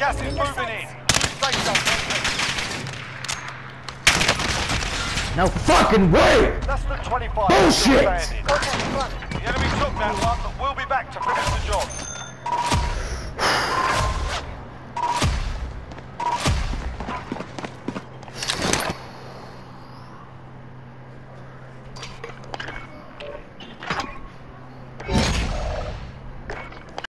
Gas is moving in. No fucking way! That's the 25. Bullshit! The enemy took that one,